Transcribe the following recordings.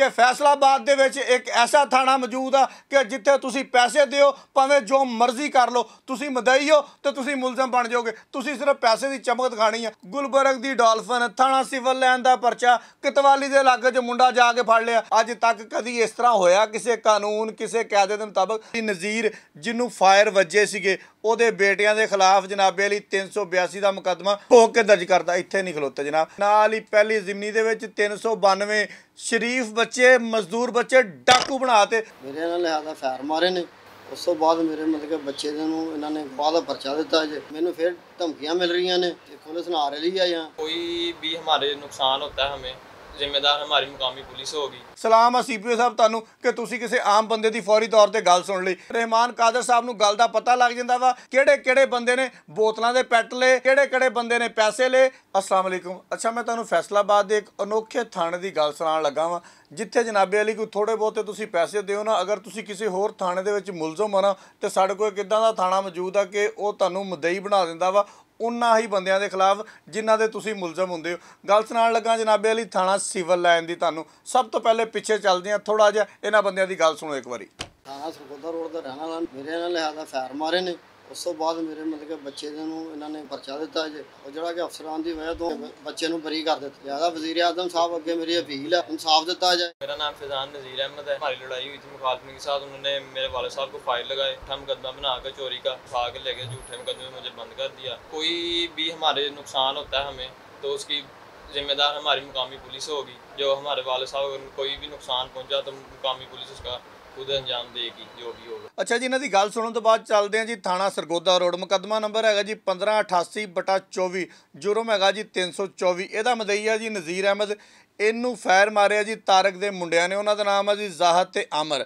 ਕਿ ਫੈਸਲਾਬਾਦ ਦੇ ਵਿੱਚ ਇੱਕ ਐਸਾ ਥਾਣਾ ਮੌਜੂਦ ਆ ਕਿ ਜਿੱਥੇ ਤੁਸੀਂ ਪੈਸੇ ਦਿਓ, ਭਾਵੇਂ ਜੋ ਮਰਜ਼ੀ ਕਰ ਲਓ। ਤੁਸੀਂ ਮਦਈ ਹੋ ਤੇ ਤੁਸੀਂ ਮੁਲਜ਼ਮ ਬਣ ਜਾਓਗੇ। ਤੁਸੀਂ ਸਿਰਫ ਪੈਸੇ ਦੀ ਚਮਕ ਦਿਖਾਣੀ ਆ। ਗੁਲਬਰਗ ਦੀ ਡਾਲਫਨ, ਥਾਣਾ ਸਿਵਲ ਲੈਣ ਦਾ ਪਰਚਾ, ਕਿਤਵਾਲੀ ਦੇ ਇਲਾਕੇ 'ਚ ਮੁੰਡਾ ਜਾ ਕੇ ਫੜ ਲਿਆ। ਅੱਜ ਤੱਕ ਕਦੀ ਇਸ ਤਰ੍ਹਾਂ ਹੋਇਆ, ਕਿਸੇ ਕਾਨੂੰਨ, ਕਿਸੇ ਕਾਇਦੇ ਦੇ ਮੁਤਾਬਕ ਨਜ਼ੀਰ ਜਿਹਨੂੰ ਫਾਇਰ ਵੱਜੇ ਸੀਗੇ, ਉਹਦੇ ਬੇਟਿਆਂ ਦੇ ਖਿਲਾਫ ਜਨਾਬੇ ਲਈ 382 ਦਾ ਮੁਕੱਦਮਾ ਹੋ ਕੇ ਦਰਜ ਕਰਦਾ ਇੱਥੇ ਨਹੀਂ ਖਲੋਤੇ ਜਨਾਬ। ਨਾਲ ਹੀ ਪਹਿਲੀ ਜ਼ਿਮਨੀ ਦੇ ਵਿੱਚ 392 ਸ਼ਰੀਫ ਬੱਚੇ ਮਜ਼ਦੂਰ ਬੱਚੇ ਡਾਕੂ ਬਣਾਤੇ ਮੇਰੇ ਨਾਲ ਲਿਆਦਾ ਫੈਰ ਮਾਰੇ ਨੇ। ਉਸ ਤੋਂ ਬਾਅਦ ਮੇਰੇ ਮਤਲਬ ਕਿ ਬੱਚੇ ਦੇ ਨੂੰ ਇਹਨਾਂ ਨੇ ਬਾਅਦ ਪਰਚਾ ਦਿੱਤਾ ਜੇ। ਮੈਨੂੰ ਫਿਰ ਧਮਕੀਆਂ ਮਿਲ ਰਹੀਆਂ ਨੇ ਪੁਲਿਸ ਨਾਲ ਆ ਰਹੀ ਆ ਜਾਂ। ਕੋਈ ਵੀ ਹਮਾਰੇ ਨੁਕਸਾਨ ਹੁੰਦਾ ਹੈ ਹਮੇ। ਜ਼ਿੰਮੇਦਾਰ ਹਮਾਰੀ ਮੁਕਾਮੀ ਪੁਲਿਸ ਹੋਗੀ ਸਲਾਮ ਆ ਸੀਪੀਓ ਸਾਹਿਬ ਤੁਹਾਨੂੰ ਕਿ ਤੁਸੀਂ ਕਿਸੇ ਆਮ ਬੰਦੇ ਦੀ ਫੌਰੀ ਤੌਰ ਤੇ ਗੱਲ ਸੁਣ ਲਈ। ਰਹਿਮਾਨ ਕਾਦਰ ਸਾਹਿਬ ਨੂੰ ਗੱਲ ਦਾ ਪਤਾ ਲੱਗ ਜਾਂਦਾ ਵਾ ਕਿਹੜੇ ਕਿਹੜੇ ਬੰਦੇ ਨੇ ਬੋਤਲਾਂ ਦੇ ਪੈਟ ਲਏ ਕਿਹੜੇ ਕਿਹੜੇ ਬੰਦੇ ਨੇ ਪੈਸੇ ਲਏ। ਅਸਲਾਮ ਅਲੈਕੁਮ। ਅੱਛਾ, ਮੈਂ ਤੁਹਾਨੂੰ ਫੈਸਲਾਬਾਦ ਦੇ ਇੱਕ ਅਨੋਖੇ ਥਾਣੇ ਦੀ ਗੱਲ ਸੁਣਾਉਣ ਲੱਗਾ ਵਾਂ, ਜਿੱਥੇ ਜਨਾਬੇ ਅਲੀ ਕੋਈ ਥੋੜੇ ਬਹੁਤੇ ਤੁਸੀਂ ਪੈਸੇ ਦਿਓ ਨਾ, ਅਗਰ ਤੁਸੀਂ ਕਿਸੇ ਹੋਰ ਥਾਣੇ ਦੇ ਵਿੱਚ ਮੁਲਜ਼ਮ ਹੋ ਨਾ, ਤੇ ਸਾਡੇ ਕੋਲ ਕਿਦਾਂ ਦਾ ਥਾਣਾ ਮੌਜੂਦ ਆ ਕਿ ਉਹ ਤੁਹਾਨੂੰ ਮਦਈ ਬਣਾ ਦਿੰਦਾ ਵਾ ਉਹਨਾਂ ਹੀ ਬੰਦਿਆਂ ਦੇ ਖਿਲਾਫ ਜਿਨ੍ਹਾਂ ਦੇ ਤੁਸੀਂ ਮੁਲਜ਼ਮ ਹੁੰਦੇ ਹੋ। ਗੱਲ ਸੁਣਾਉਣ ਲੱਗਾ ਜਨਾਬੇ ਅਲੀ, ਥਾਣਾ ਸਿਵਲ ਲਾਈਨ ਦੀ ਤੁਹਾਨੂੰ। ਸਭ ਤੋਂ ਪਹਿਲੇ ਪਿੱਛੇ ਚੱਲਦੇ ਆ ਥੋੜਾ ਜਿਹਾ ਇਹਨਾਂ ਬੰਦਿਆਂ ਦੀ ਗੱਲ ਸੁਣੋ ਇੱਕ ਵਾਰੀ। ਥਾਣਾ ਸਰਗੋਦਾ ਰੋਡ ਦਾ ਰਹਿਣ ਵਾਲਾ, ਮੇਰੇ ਨਾਲ ਲਿਆਦਾ ਫੈਰ ਮਾਰੇ ਨੇ। ਉਸ ਤੋਂ ਬਾਅਦ ਮੇਰੇ ਮਤਲਬ ਕਿ ਬੱਚੇ ਦੇ ਨੂੰ ਇਹਨਾਂ ਨੇ ਪਰਚਾ ਦਿੱਤਾ ਜੇ ਉਹ ਜਿਹੜਾ ਕਿ ਅਫਸਰਾਂ ਦੀ ਵਜ੍ਹਾ ਤੋਂ ਬੱਚੇ ਨੂੰ ਬਰੀ ਕਰ ਦਿੱਤਾ ਜਿਆਦਾ ਵਜ਼ੀਰ ਆਜ਼ਮ ਸਾਹਿਬ ਅੱਗੇ ਮੇਰੀ ਅਪੀਲ ਹੈ ਇਨਸਾਫ ਦਿੱਤਾ ਜਾਏ मेरा नाम फैजान नज़ीर अहमद है हमारी लड़ाई हुई थी मुखालफिन के साथ उन्होंने मेरे वाले साहब को फाइल लगाए झूठा मुकदमा बनाकर चोरी का उठा के ले गए झूठे मुकदमे में मुझे बंद कर दिया कोई भी हमारे नुकसान होता है हमें तो उसकी जिम्मेदार हमारी मुकामी पुलिस होगी जो हमारे वाले साहब अगर कोई भी नुकसान पहुंचा तो मुकामी पुलिस उसका खुद अंजाम देगी जो भी होगा ਅੱਛਾ ਜੀ ਇਹਨਾਂ ਦੀ ਗੱਲ ਸੁਣਨ ਤੋਂ ਬਾਅਦ ਚੱਲਦੇ ਹਾਂ ਜੀ ਥਾਣਾ ਸਰਗੋਦਾ ਰੋਡ ਮੁਕੱਦਮਾ ਨੰਬਰ ਹੈਗਾ ਜੀ 1588 ਬਟਾ 24 ਜੁਰਮ ਹੈਗਾ ਜੀ 324 ਇਹਦਾ ਮਦਈਆ ਜੀ ਨਜ਼ੀਰ ਅਹਿਮਦ ਇਹਨੂੰ ਫਾਇਰ ਮਾਰਿਆ ਜੀ ਤਾਰਕ ਦੇ ਮੁੰਡਿਆਂ ਨੇ ਉਹਨਾਂ ਦਾ ਨਾਮ ਹੈ ਜੀ ਜ਼ਾਹਦ ਤੇ ਅਮਰ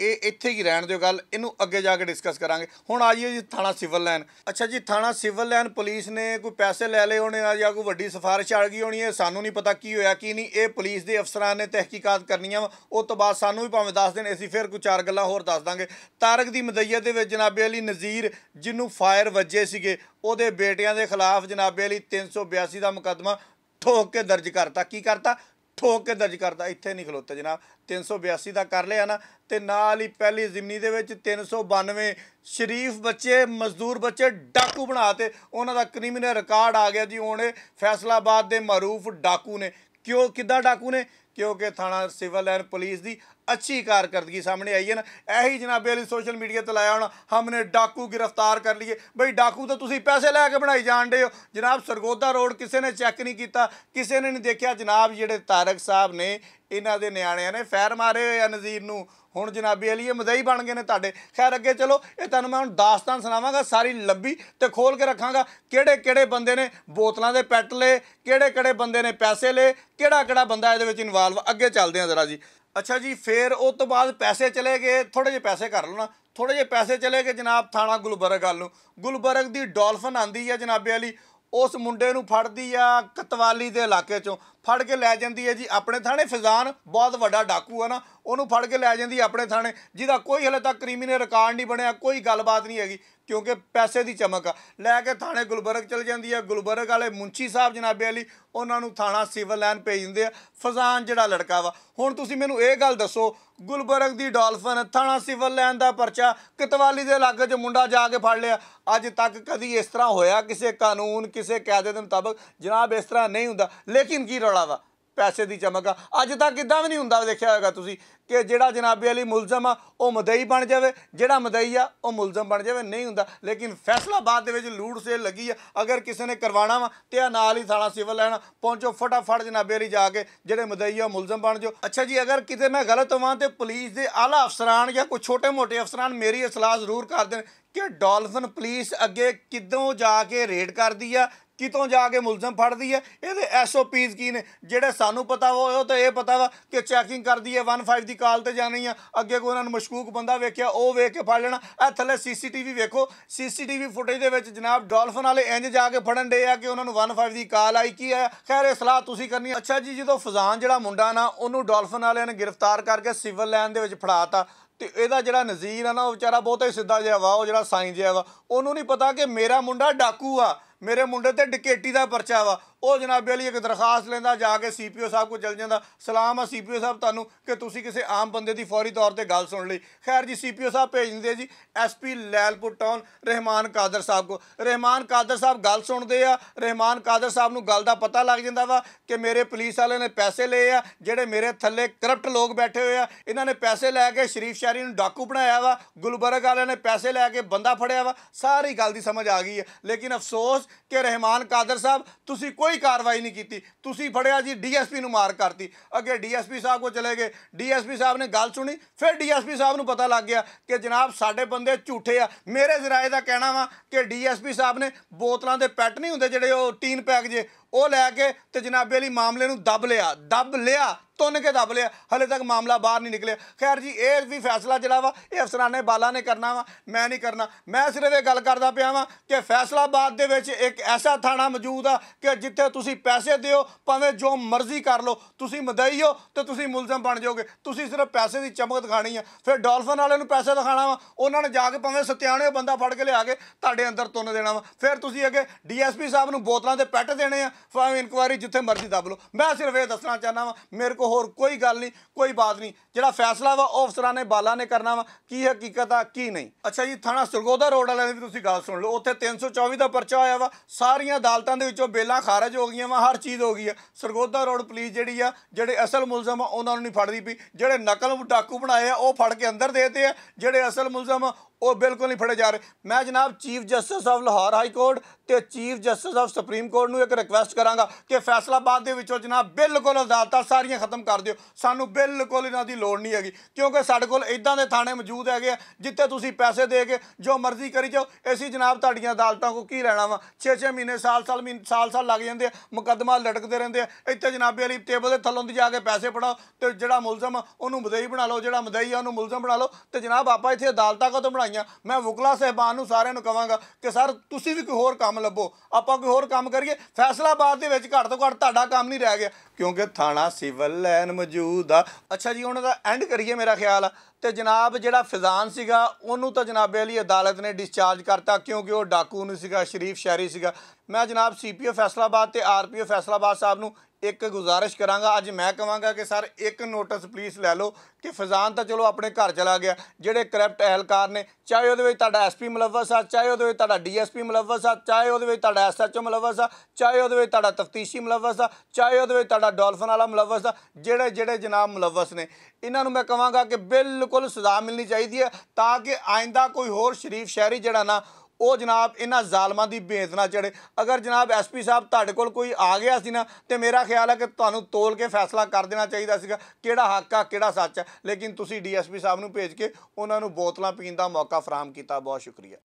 ਇਹ ਇੱਥੇ ਹੀ ਰਹਿਣ ਦਿਓ ਗੱਲ, ਇਹਨੂੰ ਅੱਗੇ ਜਾ ਕੇ ਡਿਸਕਸ ਕਰਾਂਗੇ। ਹੁਣ ਆ ਜਾਈਏ ਜੀ ਥਾਣਾ ਸਿਵਲ ਲਾਈਨ ਅੱਛਾ ਜੀ, ਥਾਣਾ ਸਿਵਲ ਲਾਈਨ ਪੁਲਿਸ ਨੇ ਕੋਈ ਪੈਸੇ ਲੈ ਲਏ ਹੋਣੇ ਆ ਜਾਂ ਕੋਈ ਵੱਡੀ ਸਿਫਾਰਿਸ਼ ਆ ਗਈ ਹੋਣੀ ਹੈ? ਸਾਨੂੰ ਨਹੀਂ ਪਤਾ ਕੀ ਹੋਇਆ, ਕੀ ਨਹੀਂ। ਇਹ ਪੁਲਿਸ ਦੇ ਅਫਸਰਾਂ ਨੇ ਤਹਿਕੀਕਾਤ ਕਰਨੀਆਂ ਵਾ। ਉਹ ਤੋਂ ਬਾਅਦ ਸਾਨੂੰ ਵੀ ਭਾਵੇਂ ਦੱਸ ਦੇਣ, ਅਸੀਂ ਫਿਰ ਕੋਈ ਚਾਰ ਗੱਲਾਂ ਹੋਰ ਦੱਸ ਦਾਂਗੇ। ਤਾਰਕ ਦੀ ਮਦਈਆ ਦੇ ਵਿੱਚ ਜਨਾਬੇ ਅਲੀ ਨਜ਼ੀਰ, ਜਿਹਨੂੰ ਫਾਇਰ ਵੱਜੇ ਸੀਗੇ, ਉਹਦੇ ਬੇਟਿਆਂ ਦੇ ਖਿਲਾਫ ਜਨਾਬੇ ਅਲੀ 382 ਦਾ ਮੁਕੱਦਮਾ ਠੋਕ ਕੇ ਦਰਜ ਕਰਤਾ। ਕੀ ਕਰਤਾ? ਠੋਕ ਕੇ ਦਰਜ ਕਰਦਾ ਇੱਥੇ ਨਹੀਂ ਖਲੋਤੇ ਜਨਾਬ। 382 ਦਾ ਕਰ ਲਿਆ ਨਾ, ਤੇ ਨਾਲ ਹੀ ਪਹਿਲੀ ਜ਼ਿਮਨੀ ਦੇ ਵਿੱਚ 392 ਸ਼ਰੀਫ ਬੱਚੇ, ਮਜ਼ਦੂਰ ਬੱਚੇ ਡਾਕੂ ਬਣਾਤੇ ਉਹਨਾਂ ਦਾ ਕ੍ਰਿਮੀਨਲ ਰਿਕਾਰਡ ਆ ਗਿਆ ਜੀ। ਹੁਣ ਇਹ ਫੈਸਲਾਬਾਦ ਦੇ ਮਾਰੂਫ ਡਾਕੂ ਨੇ। ਕਿਉਂ, ਕਿੱਦਾਂ ਡਾਕੂ ਨੇ? ਕਿਉਂਕਿ ਥਾਣਾ ਸਿਵਲ ਐਂਡ ਪੁਲਿਸ ਦੀ ਅੱਛੀ ਕਾਰਕਰਦਗੀ ਸਾਹਮਣੇ ਆਈ ਹੈ ਨਾ। ਇਹੀ ਜਨਾਬੇ ਵਾਲੀ ਸੋਸ਼ਲ ਮੀਡੀਆ ਤੇ ਲਾਇਆ ਹੋਣਾ, ਹਮਨੇ ਡਾਕੂ ਗ੍ਰਿਫਤਾਰ ਕਰ ਲਈਏ। ਬਈ ਡਾਕੂ ਤਾਂ ਤੁਸੀਂ ਪੈਸੇ ਲੈ ਕੇ ਬਣਾਈ ਜਾਂਦੇ ਹੋ। ਜਨਾਬ ਸਰਗੋਦਾ ਰੋਡ ਕਿਸੇ ਨੇ ਚੈੱਕ ਨਹੀਂ ਕੀਤਾ, ਕਿਸੇ ਨੇ ਨਹੀਂ ਦੇਖਿਆ। ਜਨਾਬ ਜਿਹੜੇ ਤਾਰਕ ਸਾਹਿਬ ਨੇ, ਇਹਨਾਂ ਦੇ ਨਿਆਣਿਆਂ ਨੇ ਫੈਰ ਮਾਰੇ ਹੋਏ ਆ ਨਜ਼ੀਰ ਨੂੰ। ਹੁਣ ਜਨਾਬੀ ਅਲੀ ਇਹ ਮਦਈ ਬਣ ਗਏ ਨੇ ਤੁਹਾਡੇ। ਖੈਰ ਅੱਗੇ ਚਲੋ, ਇਹ ਤੁਹਾਨੂੰ ਮੈਂ ਹੁਣ ਦਾਸਤਾਨ ਸੁਣਾਵਾਂਗਾ, ਸਾਰੀ ਲੱਭੀ ਤੇ ਖੋਲ ਕੇ ਰੱਖਾਂਗਾ। ਕਿਹੜੇ ਕਿਹੜੇ ਬੰਦੇ ਨੇ ਬੋਤਲਾਂ ਦੇ ਪੈਟ ਲਏ, ਕਿਹੜੇ ਕਿਹੜੇ ਬੰਦੇ ਨੇ ਪੈਸੇ ਲਏ, ਕਿਹੜਾ ਕਿਹੜਾ ਬੰਦਾ ਇਹਦੇ ਵਿੱਚ ਇਨਵੋਲਵ ਅੱਗੇ ਚੱਲਦੇ ਹਾਂ ਜ਼ਰਾ ਜੀ। ਅੱਛਾ ਜੀ, ਫੇਰ ਉਸ ਤੋਂ ਬਾਅਦ ਪੈਸੇ ਚਲੇ ਗਏ ਥੋੜੇ ਜਿਹੇ ਪੈਸੇ ਕਰ ਲੈਣਾ ਥੋੜੇ ਜਿਹੇ ਪੈਸੇ ਚਲੇ ਗਏ ਜਨਾਬ ਥਾਣਾ ਗੁਲਬਰਗ ਵੱਲ ਨੂੰ। ਗੁਲਬਰਗ ਦੀ ਡਾਲਫਨ ਆਂਦੀ ਹੈ ਜਨਾਬੇ ਵਾਲੀ, ਉਸ ਮੁੰਡੇ ਨੂੰ ਫੜਦੀ ਆ ਕਤਵਾਲੀ ਦੇ ਇਲਾਕੇ ਚੋਂ। ਫੜ ਕੇ ਲੈ ਜਾਂਦੀ ਹੈ ਜੀ, ਆਪਣੇ ਥਾਣੇ ਫਿਜ਼ਾਨ ਬਹੁਤ ਵੱਡਾ ਡਾਕੂ ਆ ਨਾ, ਉਹਨੂੰ ਫੜ ਕੇ ਲੈ ਜਾਂਦੀ ਆਪਣੇ ਥਾਣੇ, ਜਿਹਦਾ ਕੋਈ ਹਲੇ ਤੱਕ ਕ੍ਰਿਮੀਨਲ ਰਿਕਾਰਡ ਨਹੀਂ ਬਣਿਆ, ਕੋਈ ਗੱਲਬਾਤ ਨਹੀਂ ਹੈਗੀ, ਕਿਉਂਕਿ ਪੈਸੇ ਦੀ ਚਮਕ ਆ। ਲੈ ਕੇ ਥਾਣੇ ਗੁਲਬਰਗ ਚਲ ਜਾਂਦੀ ਹੈ, ਗੁਲਬਰਗ ਵਾਲੇ ਮੁੰਚੀ ਸਾਹਿਬ ਜਨਾਬੇ ਵਾਲੀ, ਉਹਨਾਂ ਨੂੰ ਥਾਣਾ ਸਿਵਲ ਲਾਈਨ ਭੇਜ ਦਿੰਦੇ ਆ, ਫਜ਼ਾਨ ਜਿਹੜਾ ਲੜਕਾ ਵਾ। ਹੁਣ ਤੁਸੀਂ ਮੈਨੂੰ ਇਹ ਗੱਲ ਦੱਸੋ, ਗੁਲਬਰਗ ਦੀ ਡਾਲਫਨ ਥਾਣਾ ਸਿਵਲ ਲਾਈਨ ਦਾ ਪਰਚਾ ਕਿਤਵਾਲੀ ਦੇ ਲਾਗੇ 'ਚ ਮੁੰਡਾ ਜਾ ਕੇ ਫੜ ਲਿਆ। ਅੱਜ ਤੱਕ ਕਦੀ ਇਸ ਤਰ੍ਹਾਂ ਹੋਇਆ, ਕਿਸੇ ਕਾਨੂੰਨ, ਕਿਸੇ ਕਾਇਦੇ ਦੇ ਮੁਤਾਬਕ? ਜਨਾਬ, ਇਸ ਤਰ੍ਹਾਂ ਨਹੀਂ ਹੁੰਦਾ। ਲੇਕਿਨ ਕੀ ਰੌਲਾ ਵਾ, ਪੈਸੇ ਦੀ ਚਮਕ ਆ। ਅੱਜ ਤੱਕ ਇਦਾਂ ਵੀ ਨਹੀਂ ਹੁੰਦਾ ਦੇਖਿਆ ਹੋਵੇਗਾ ਤੁਸੀਂ ਕਿ ਜਿਹੜਾ ਜਨਾਬੇ ਵਾਲੀ ਮੁਲਜ਼ਮ ਆ, ਉਹ ਮਦਈ ਬਣ ਜਾਵੇ। ਜਿਹੜਾ ਮਦਈ ਆ, ਉਹ ਮੁਲਜ਼ਮ ਬਣ ਜਾਵੇ, ਨਹੀਂ ਹੁੰਦਾ। ਲੇਕਿਨ ਫੈਸਲਾਬਾਦ ਦੇ ਵਿੱਚ ਲੂੜ ਸੇਲ ਲੱਗੀ ਆ। ਅਗਰ ਕਿਸੇ ਨੇ ਕਰਵਾਉਣਾ ਵਾ ਤੇ ਆ ਨਾਲ ਹੀ ਥਾਣਾ ਸਿਵਲ ਲੈਣਾ, ਪਹੁੰਚੋ ਫਟਾਫਟ ਜਨਾਬੇ ਵਾਲੀ ਜਾ ਕੇ, ਜਿਹੜੇ ਮਦਈ ਆ, ਉਹ ਮੁਲਜ਼ਮ ਬਣ ਜਾਓ। ਅੱਛਾ ਜੀ, ਅਗਰ ਕਿਤੇ ਮੈਂ ਗਲਤ ਹੋਵਾਂ ਤੇ ਪੁਲਿਸ ਦੇ ਆਲਾ ਅਫਸਰਾਂ ਜਾਂ ਕੋਈ ਛੋਟੇ ਮੋਟੇ ਅਫਸਰਾਂ ਮੇਰੀ ਇਸਲਾਹ ਜ਼ਰੂਰ ਕਰ ਦੇਣ ਕਿ ਡਾਲਫਨ ਪੁਲਿਸ ਅੱਗੇ ਕਿਦੋਂ ਜਾ ਕੇ ਰੇਡ ਕਰਦੀ ਆ ਕਿਤੋਂ ਜਾ ਕੇ ਮੁਲਜ਼ਮ ਫੜਦੀ ਹੈ? ਇਹਦੇ ਐਸਓਪੀਜ਼ ਕੀ ਨੇ? ਜਿਹੜੇ ਸਾਨੂੰ ਪਤਾ ਵਾ, ਉਹ ਤਾਂ ਇਹ ਪਤਾ ਵਾ ਕਿ ਚੈਕਿੰਗ ਕਰਦੀ ਹੈ 15 ਦੀ ਕਾਲ ਤੇ ਜਾਣੀ ਆ। ਅੱਗੇ ਕੋਈ ਉਹਨਾਂ ਨੂੰ ਮਸ਼ਕੂਕ ਬੰਦਾ ਵੇਖਿਆ, ਉਹ ਵੇਖ ਕੇ ਫੜ ਲੈਣਾ। ਇਹ ਥੱਲੇ ਸੀਸੀਟੀਵੀ ਵੇਖੋ। ਸੀਸੀਟੀਵੀ ਫੁਟੇਜ ਦੇ ਵਿੱਚ ਜਨਾਬ ਡਾਲਫਨ ਵਾਲੇ ਇੰਜ ਜਾ ਕੇ ਫੜਨ ਦੇ ਆ ਕਿ ਉਹਨਾਂ ਨੂੰ 15 ਦੀ ਕਾਲ ਆਈ, ਕੀ ਹੈ ਖੈਰ, ਇਹ ਸਲਾਹ ਤੁਸੀਂ ਕਰਨੀ ਅੱਛਾ ਜੀ, ਜਦੋਂ ਫਜ਼ਾਨ ਜਿਹੜਾ ਮੁੰਡਾ ਨਾ, ਉਹਨੂੰ ਡਾਲਫਨ ਵਾਲਿਆਂ ਨੇ ਗ੍ਰਿਫਤਾਰ ਕਰਕੇ ਸਿਵਲ ਲਾਈਨ ਦੇ ਵਿੱਚ ਫੜਾਤਾ, ਤੇ ਇਹਦਾ ਜਿਹੜਾ ਨਜ਼ੀਰ ਆ ਨਾ, ਉਹ ਵਿਚਾਰਾ ਬਹੁਤਾ ਹੀ ਸਿੱਧਾ ਜਿਹਾ ਵਾ, ਉਹ ਜਿਹੜਾ ਸਾਈਂ ਜਿਹਾ ਵਾ। ਉਹਨੂੰ ਨਹੀਂ ਪਤਾ ਕਿ ਮੇਰਾ ਮੁੰਡਾ ਡਾਕੂ ਆ। ਮੇਰੇ ਮੁੰਡੇ ਤੇ ਡਕੇਟੀ ਦਾ ਪਰਚਾ ਵਾ। ਉਹ ਜਨਾਬੇ ਲਈ ਇੱਕ ਦਰਖਾਸਤ ਲੈਂਦਾ, ਜਾ ਕੇ ਸੀਪੀਓ ਸਾਹਿਬ ਕੋਲ ਚਲ ਜਾਂਦਾ। ਸਲਾਮ ਆ ਸੀਪੀਓ ਸਾਹਿਬ ਤੁਹਾਨੂੰ ਕਿ ਤੁਸੀਂ ਕਿਸੇ ਆਮ ਬੰਦੇ ਦੀ ਫੌਰੀ ਤੌਰ ਤੇ ਗੱਲ ਸੁਣ ਲਈ। ਖੈਰ ਜੀ ਸੀਪੀਓ ਸਾਹਿਬ ਭੇਜ ਦਿੰਦੇ ਜੀ ਐਸਪੀ ਲੈਲਪੁਰ ਟਾਊਨ ਰਹਿਮਾਨ ਕਾਦਰ ਸਾਹਿਬ ਕੋ ਰਹਿਮਾਨ ਕਾਦਰ ਸਾਹਿਬ ਗੱਲ ਸੁਣਦੇ ਆ, ਰਹਿਮਾਨ ਕਾਦਰ ਸਾਹਿਬ ਨੂੰ ਗੱਲ ਦਾ ਪਤਾ ਲੱਗ ਜਾਂਦਾ ਵਾ ਕਿ ਮੇਰੇ ਪੁਲਿਸ ਵਾਲੇ ਨੇ ਪੈਸੇ ਲਏ ਆ, ਜਿਹੜੇ ਮੇਰੇ ਥੱਲੇ ਕਰਪਟ ਲੋਕ ਬੈਠੇ ਹੋਏ ਆ, ਇਹਨਾਂ ਨੇ ਪੈਸੇ ਲੈ ਕੇ ਸ਼ਰੀਫ ਸ਼ਹਿਰੀ ਨੂੰ ਡਾਕੂ ਬਣਾਇਆ ਵਾ, ਗੁਲਬਰਗ ਵਾਲਿਆਂ ਨੇ ਪੈਸੇ ਲੈ ਕੇ ਬੰਦਾ ਫੜਿਆ ਵਾ, ਸਾਰੀ ਗੱਲ ਦੀ ਸਮਝ ਆ ਗਈ ਹੈ। ਲੇਕਿਨ ਅਫਸੋਸ ਕਿ ਰਹਿਮਾਨ ਕਾਦਰ ਸਾਹਿਬ, ਤੁਸੀਂ ਕੋਈ ਕੋਈ ਕਾਰਵਾਈ ਨਹੀਂ ਕੀਤੀ। ਤੁਸੀਂ ਫੜਿਆ ਜੀ ਡੀਐਸਪੀ ਨੂੰ ਮਾਰ ਕਰਤੀ। ਅੱਗੇ ਡੀਐਸਪੀ ਸਾਹਿਬ ਕੋ ਚਲੇ ਗਏ। ਡੀਐਸਪੀ ਸਾਹਿਬ ਨੇ ਗੱਲ ਸੁਣੀ। ਫਿਰ ਡੀਐਸਪੀ ਸਾਹਿਬ ਨੂੰ ਪਤਾ ਲੱਗ ਗਿਆ ਕਿ ਜਨਾਬ ਸਾਡੇ ਬੰਦੇ ਝੂਠੇ ਆ। ਮੇਰੇ ਜ਼ਰਾਏ ਦਾ ਕਹਿਣਾ ਵਾ ਕਿ ਡੀਐਸਪੀ ਸਾਹਿਬ ਨੇ ਬੋਤਲਾਂ ਦੇ ਪੈਟ ਨਹੀਂ ਹੁੰਦੇ ਜਿਹੜੇ ਉਹ ਟੀਨ ਪੈਕ ਜੇ। ਉਹ ਲੈ ਕੇ ਤੇ ਜਨਾਬੇ ਲਈ ਮਾਮਲੇ ਨੂੰ ਦੱਬ ਲਿਆ ਦੱਬ ਲਿਆ ਤੁੰਨ ਕੇ ਦੱਬ ਲਿਆ। ਹਲੇ ਤੱਕ ਮਾਮਲਾ ਬਾਹਰ ਨਹੀਂ ਨਿਕਲਿਆ। ਖੈਰ ਜੀ, ਇਹ ਵੀ ਫੈਸਲਾ ਜਿਹੜਾ ਵਾ, ਇਹ ਅਫਸਰਾਨੇ ਬਾਲਾ ਨੇ ਕਰਨਾ ਵਾ, ਮੈਂ ਨਹੀਂ ਕਰਨਾ। ਮੈਂ ਸਿਰਫ ਇਹ ਗੱਲ ਕਰਦਾ ਪਿਆ ਵਾਂ ਕਿ ਫੈਸਲਾਬਾਦ ਦੇ ਵਿੱਚ ਇੱਕ ਐਸਾ ਥਾਣਾ ਮੌਜੂਦ ਆ ਕਿ ਜਿੱਥੇ ਤੁਸੀਂ ਪੈਸੇ ਦਿਓ, ਭਾਵੇਂ ਜੋ ਮਰਜ਼ੀ ਕਰ ਲਓ। ਤੁਸੀਂ ਮਦਈ ਹੋ ਤੇ ਤੁਸੀਂ ਮੁਲਜ਼ਮ ਬਣ ਜਾਓਗੇ। ਤੁਸੀਂ ਸਿਰਫ ਪੈਸੇ ਦੀ ਚਮਕ ਦਿਖਾਣੀ ਆ। ਫਿਰ ਡਾਲਫਨ ਵਾਲੇ ਨੂੰ ਪੈਸੇ ਦਿਖਾਣਾ ਵਾ। ਉਹਨਾਂ ਨੇ ਜਾ ਕੇ ਭਾਵੇਂ ਸਤਿਆਣੇ ਬੰਦਾ ਫੜ ਕੇ ਲਿਆ ਕੇ ਤੁਹਾਡੇ ਅੰਦਰ ਤੁੰਨ ਦੇਣਾ ਵਾ। ਫਿਰ ਤੁਸੀਂ ਅੱਗੇ ਡੀਐਸਪੀ ਸਾਹਿਬ ਨੂੰ ਬੋਤਲਾਂ ਦੇ ਪੈਟ ਦੇਣੇ ਆ। ਭਾਵੇਂ ਇਨਕੁਆਇਰੀ ਜਿੱਥੇ ਮਰਜ਼ੀ ਦੱਬ ਲਓ। ਮੈਂ ਸਿਰਫ ਇਹ ਦੱਸਣਾ ਚਾਹਨਾ ਵਾ, ਮੇਰੇ ਕੋਲ ਹੋਰ ਕੋਈ ਗੱਲ ਨਹੀਂ, ਕੋਈ ਬਾਤ ਨਹੀਂ। ਜਿਹੜਾ ਫੈਸਲਾ ਵਾ ਉਹ ਅਫਸਰਾਂ ਨੇ, ਬਾਲਾ ਨੇ ਕਰਨਾ ਵਾ, ਕੀ ਹਕੀਕਤ ਆ, ਕੀ ਨਹੀਂ। ਅੱਛਾ ਜੀ, ਥਾਣਾ ਸਰਗੋਦਾ ਰੋਡ ਵਾਲਿਆਂ ਦੀ ਵੀ ਤੁਸੀਂ ਗੱਲ ਸੁਣ ਲਓ। ਉੱਥੇ 324 ਦਾ ਪਰਚਾ ਹੋਇਆ ਵਾ। ਸਾਰੀਆਂ ਅਦਾਲਤਾਂ ਦੇ ਵਿੱਚੋਂ ਬੇਲਾਂ ਖਾਰਜ ਹੋ ਗਈਆਂ ਵਾ, ਹਰ ਚੀਜ਼ ਹੋ ਗਈ ਆ। ਸਰਗੋਦਾ ਰੋਡ ਪੁਲਿਸ ਜਿਹੜੀ ਆ, ਜਿਹੜੇ ਅਸਲ ਮੁਲਜ਼ਮ ਆ, ਉਹਨਾਂ ਨੂੰ ਨਹੀਂ ਫੜਦੀ ਪਈ। ਜਿਹੜੇ ਨਕਲ ਡਾਕੂ ਬਣਾਏ ਆ, ਉਹ ਫੜ ਕੇ ਅੰਦਰ ਦੇਤੇ ਆ। ਜਿਹੜੇ ਅਸਲ ਮੁਲਜ਼ਮ ਉਹ ਬਿਲਕੁਲ ਨਹੀਂ ਫੜੇ ਜਾ ਰਹੇ। ਮੈਂ ਜਨਾਬ chief justice of Lahore high court ਤੇ chief justice of supreme court ਨੂੰ ਇੱਕ ਰਿਕਵੈਸਟ ਕਰਾਂਗਾ ਕਿ ਫੈਸਲਾਬਾਦ ਦੇ ਵਿੱਚੋਂ ਜਨਾਬ ਬਿਲਕੁਲ ਅਦਾਲਤਾਂ ਸਾਰੀਆਂ ਖਤਮ ਕਰ ਦਿਓ। ਸਾਨੂੰ ਬਿਲਕੁਲ ਇਹਨਾਂ ਦੀ ਲੋੜ ਨਹੀਂ ਹੈਗੀ, ਕਿਉਂਕਿ ਸਾਡੇ ਕੋਲ ਇਦਾਂ ਦੇ ਥਾਣੇ ਮੌਜੂਦ ਹੈਗੇ ਆ, ਜਿੱਥੇ ਤੁਸੀਂ ਪੈਸੇ ਦੇ ਕੇ ਜੋ ਮਰਜ਼ੀ ਕਰੀ ਜਾਓ। ਅਸੀਂ ਜਨਾਬ ਤੁਹਾਡੀਆਂ ਅਦਾਲਤਾਂ ਕੋ ਕੀ ਲੈਣਾ ਵਾ? 6-6 ਮਹੀਨੇ, ਸਾਲ-ਸਾਲ ਮਹੀਨੇ, ਸਾਲ-ਸਾਲ ਲੱਗ ਜਾਂਦੇ ਆ, ਮੁਕੱਦਮਾ ਲਟਕਦੇ ਰਹਿੰਦੇ ਆ। ਇੱਥੇ ਜਨਾਬੇ ਵਾਲੀ ਟੇਬਲ ਦੇ ਥੱਲੋਂ ਦੀ ਜਾ ਕੇ ਪੈਸੇ ਫੜਾਓ ਤੇ ਜਿਹੜਾ ਮੁਲਜ਼ਮ ਆ, ਉਹਨੂੰ ਮਦਈ ਬਣਾ ਲਓ, ਜਿਹੜਾ ਮਦਈ ਆ, ਉਹਨੂੰ ਮੁਲਜ਼ਮ ਬਣਾ ਲਓ ਤੇ ਜਨਾਬ ਆਪਾਂ ਇੱਥੇ ਅਦਾਲਤਾਂ ਕਦੋਂ ਬਣਾਈਆਂ। ਮੈਂ ਵਕਲਾ ਸਹਿਬਾਨ ਨੂੰ ਸਾਰਿਆਂ ਨੂੰ ਕਵਾਂਗਾ ਕਿ ਸਰ, ਤੁਸੀਂ ਵੀ ਕੋਈ ਹੋਰ ਕੰਮ ਲੱਭੋ। ਆਪਾਂ ਕੋਈ ਹੋਰ ਕੰਮ ਕਰੀਏ। ਫੈਸਲਾਬਾਦ ਦੇ ਵਿੱਚ ਘੱਟ ਤੋਂ ਘੱਟ ਤੁਹਾਡਾ ਕੰਮ ਨਹੀਂ ਰਹਿ ਗਿਆ। ਕਿਉਂਕਿ ਥਾਣਾ ਸਿਵਲ ਲਾਈਨ ਮੌਜੂਦ ਆ। ਅੱਛਾ ਜੀ, ਉਹਨਾਂ ਦਾ ਐਂਡ ਕਰੀਏ ਮੇਰਾ ਖਿਆਲ। ਆ ਤੇ ਜਨਾਬ, ਜਿਹੜਾ ਫਿਜ਼ਾਨ ਸੀਗਾ, ਉਹਨੂੰ ਤਾਂ ਜਨਾਬੇ ਵਾਲੀ ਅਦਾਲਤ ਨੇ ਡਿਸਚਾਰਜ ਕਰਤਾ, ਕਿਉਂਕਿ ਉਹ ਡਾਕੂ ਨਹੀਂ ਸੀਗਾ, ਸ਼ਰੀਫ ਸ਼ਹਿਰੀ ਸੀਗਾ। ਮੈਂ ਜਨਾਬ ਸੀਪੀਓ ਫੈਸਲਾਬਾਦ ਤੇ ਆਰਪੀਓ ਫੈਸਲਾਬਾਦ ਸਾਹਿਬ ਨੂੰ ਇੱਕ ਗੁਜ਼ਾਰਿਸ਼ ਕਰਾਂਗਾ। ਅੱਜ ਮੈਂ ਕਹਾਂਗਾ ਕਿ ਸਰ, ਇੱਕ ਨੋਟਿਸ ਪਲੀਜ਼ ਲੈ ਲਓ ਕਿ ਫਜ਼ਾਨ ਤਾਂ ਚਲੋ ਆਪਣੇ ਘਰ ਚਲਾ ਗਿਆ। ਜਿਹੜੇ ਕਰਪਟ ਅਹਿਲਕਾਰ ਨੇ, ਚਾਹੇ ਉਹਦੇ ਵਿੱਚ ਤੁਹਾਡਾ ਐਸਪੀ ਮੁਲਵਸ ਆ, ਚਾਹੇ ਉਹਦੇ ਵਿੱਚ ਤੁਹਾਡਾ ਡੀਐਸਪੀ ਮੁਲਵਸ ਆ, ਚਾਹੇ ਉਹਦੇ ਵਿੱਚ ਤੁਹਾਡਾ ਐਸਐਚਓ ਮੁਲਵਸ ਆ, ਚਾਹੇ ਉਹਦੇ ਵਿੱਚ ਤੁਹਾਡਾ ਤਫਤੀਸ਼ੀ ਮੁਲਵਸ ਆ, ਚਾਹੇ ਉਹਦੇ ਵਿੱਚ ਤੁਹਾਡਾ ਡਾਲਫਨ ਵਾਲਾ ਮੁਲਵਸ ਆ, ਜਿਹੜੇ ਜਿਹੜੇ ਜਨਾਬ ਮੁਲਵਸ ਨੇ, ਇਹਨਾਂ ਨੂੰ ਮੈਂ ਕਹਾਂਗਾ ਕਿ ਬਿਲਕੁਲ ਸਜ਼ਾ ਮਿਲਣੀ ਚਾਹੀਦੀ ਹੈ, ਤਾਂ ਕਿ ਆਇੰਦਾ ਕੋਈ ਹੋਰ ਸ਼ਰੀਫ ਸ਼ਹਿਰੀ ਜਿਹੜਾ ਨਾ ਉਹ ਜਨਾਬ ਇਹਨਾਂ ਜ਼ਾਲਮਾਂ ਦੀ ਭੇਤ ਨਾ ਚੜੇ ਅਗਰ ਜਨਾਬ ਐਸਪੀ ਸਾਹਿਬ ਤੁਹਾਡੇ ਕੋਲ ਕੋਈ ਆ ਗਿਆ ਸੀ ਨਾ, ਤੇ ਮੇਰਾ ਖਿਆਲ ਹੈ ਕਿ ਤੁਹਾਨੂੰ ਤੋਲ ਕੇ ਫੈਸਲਾ ਕਰ ਦੇਣਾ ਚਾਹੀਦਾ ਸੀਗਾ। ਕਿਹੜਾ ਹੱਕ ਆ, ਕਿਹੜਾ ਸੱਚ ਹੈ ਲੇਕਿਨ ਤੁਸੀਂ ਡੀਐਸਪੀ ਸਾਹਿਬ ਨੂੰ ਭੇਜ ਕੇ ਉਹਨਾਂ ਨੂੰ ਬੋਤਲਾਂ ਪੀਣ ਦਾ ਮੌਕਾ ਫਰਾਮ ਕੀਤਾ। ਬਹੁਤ ਸ਼ੁਕਰੀਆ।